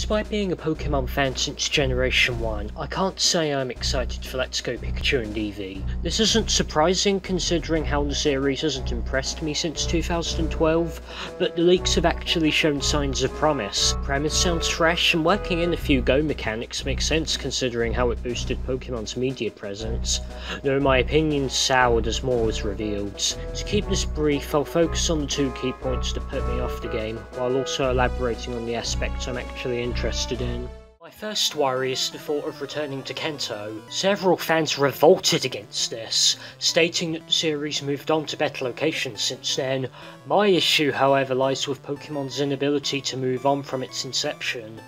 Despite being a Pokemon fan since Generation 1, I can't say I'm excited for Let's Go Pikachu and Eevee. This isn't surprising considering how the series hasn't impressed me since 2012, but the leaks have actually shown signs of promise. Premise sounds fresh, and working in a few Go mechanics makes sense considering how it boosted Pokemon's media presence, though my opinion soured as more was revealed. To keep this brief, I'll focus on the two key points that put me off the game, while also elaborating on the aspects I'm actually interested in. My first worry is the thought of returning to Kanto. Several fans revolted against this, stating that the series moved on to better locations since then. My issue, however, lies with Pokemon's inability to move on from its inception.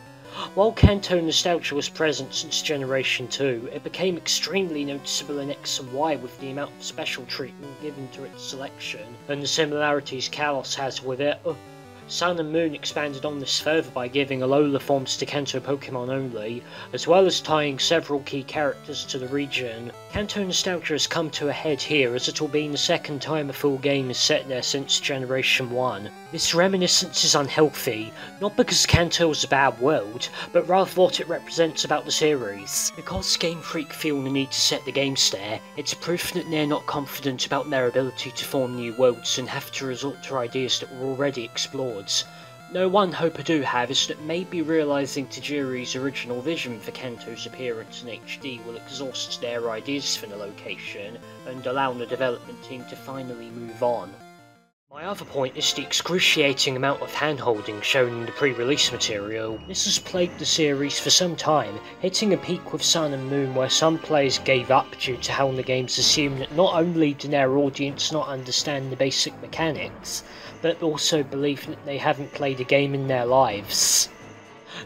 While Kanto nostalgia was present since Generation 2, it became extremely noticeable in X and Y with the amount of special treatment given to its selection, and the similarities Kalos has with it. Sun and Moon expanded on this further by giving Alola forms to Kanto Pokemon only, as well as tying several key characters to the region. Kanto nostalgia has come to a head here as it will be the second time a full game is set there since Generation 1. This reminiscence is unhealthy, not because Kanto is a bad world, but rather what it represents about the series. Because Game Freak feel the need to set the games there, it's proof that they're not confident about their ability to form new worlds and have to resort to ideas that were already explored. No one hope I do have is that maybe realising Tajiri's original vision for Kanto's appearance in HD will exhaust their ideas for the location and allow the development team to finally move on. My other point is the excruciating amount of handholding shown in the pre-release material. This has plagued the series for some time, hitting a peak with Sun and Moon where some players gave up due to how the games assumed that not only did their audience not understand the basic mechanics, but also believe that they haven't played a game in their lives.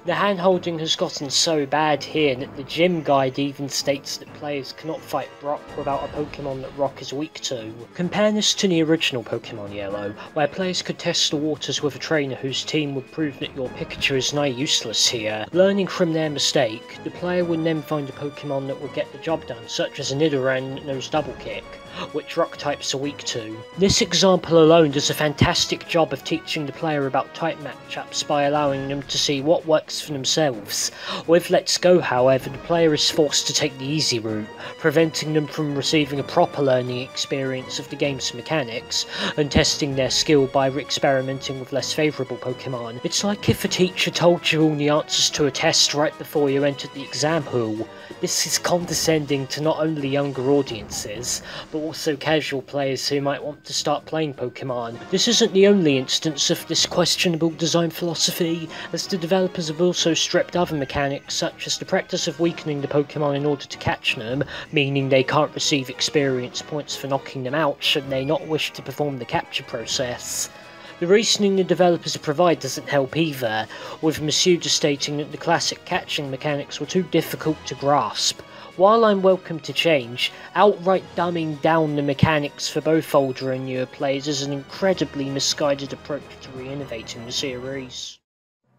The handholding has gotten so bad here that the gym guide even states that players cannot fight Brock without a Pokemon that Rock is weak to. Compare this to the original Pokemon Yellow, where players could test the waters with a trainer whose team would prove that your Pikachu is nigh useless here. Learning from their mistake, the player would then find a Pokemon that would get the job done, such as a Nidoran that knows Double Kick which rock types are weak to. This example alone does a fantastic job of teaching the player about type matchups by allowing them to see what works for themselves. With Let's Go, however, the player is forced to take the easy route, preventing them from receiving a proper learning experience of the game's mechanics and testing their skill by experimenting with less favourable Pokemon. It's like if a teacher told you all the answers to a test right before you entered the exam hall. This is condescending to not only younger audiences, but also casual players who might want to start playing Pokemon. This isn't the only instance of this questionable design philosophy, as the developers have also stripped other mechanics such as the practice of weakening the Pokemon in order to catch them, meaning they can't receive experience points for knocking them out should they not wish to perform the capture process. The reasoning the developers provide doesn't help either, with Masuda stating that the classic catching mechanics were too difficult to grasp. While I'm welcome to change, outright dumbing down the mechanics for both older and newer players is an incredibly misguided approach to re-innovating the series.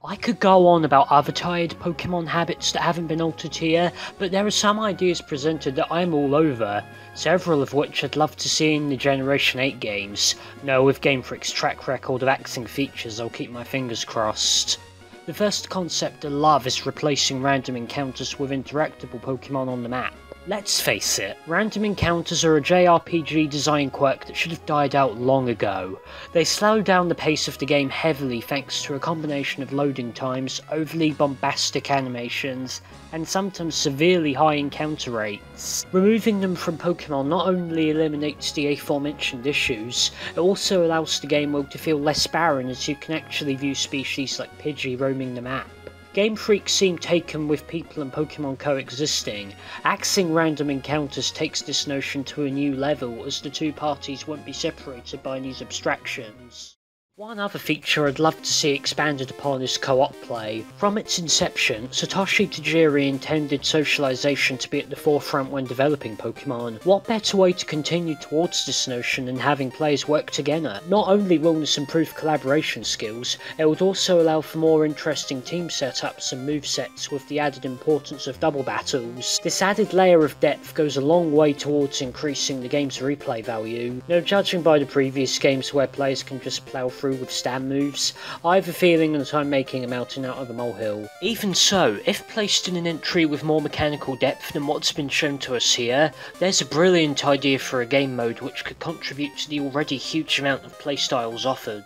I could go on about other tired Pokemon habits that haven't been altered here, but there are some ideas presented that I'm all over, several of which I'd love to see in the Generation 8 games. No, with Game Freak's track record of axing features, I'll keep my fingers crossed. The first concept of love is replacing random encounters with interactable Pokemon on the map. Let's face it, random encounters are a JRPG design quirk that should have died out long ago. They slow down the pace of the game heavily thanks to a combination of loading times, overly bombastic animations, and sometimes severely high encounter rates. Removing them from Pokemon not only eliminates the aforementioned issues, it also allows the game world to feel less barren as you can actually view species like Pidgey roaming the map. Game Freak seem taken with people and Pokemon coexisting. Axing random encounters takes this notion to a new level as the two parties won't be separated by these abstractions. One other feature I'd love to see expanded upon is co-op play. From its inception, Satoshi Tajiri intended socialization to be at the forefront when developing Pokemon. What better way to continue towards this notion than having players work together? Not only will this improve collaboration skills, it would also allow for more interesting team setups and movesets with the added importance of double battles. This added layer of depth goes a long way towards increasing the game's replay value. No judging by the previous games where players can just plow through through with stand moves, I have a feeling that I'm making a mountain out of a molehill. Even so, if placed in an entry with more mechanical depth than what's been shown to us here, there's a brilliant idea for a game mode which could contribute to the already huge amount of playstyles offered.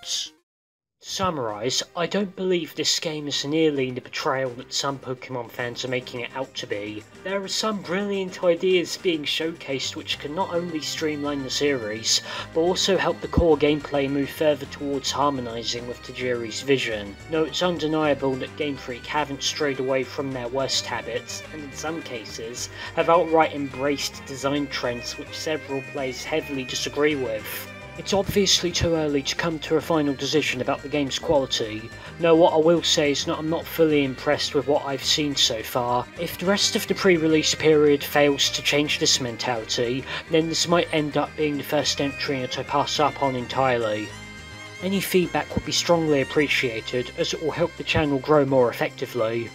Summarise, I don't believe this game is nearly the betrayal that some Pokemon fans are making it out to be. There are some brilliant ideas being showcased which can not only streamline the series, but also help the core gameplay move further towards harmonising with Tajiri's vision. No, it's undeniable that Game Freak haven't strayed away from their worst habits, and in some cases, have outright embraced design trends which several players heavily disagree with. It's obviously too early to come to a final decision about the game's quality. No, what I will say is that I'm not fully impressed with what I've seen so far. If the rest of the pre-release period fails to change this mentality, then this might end up being the first entry that I pass up on entirely. Any feedback would be strongly appreciated as it will help the channel grow more effectively.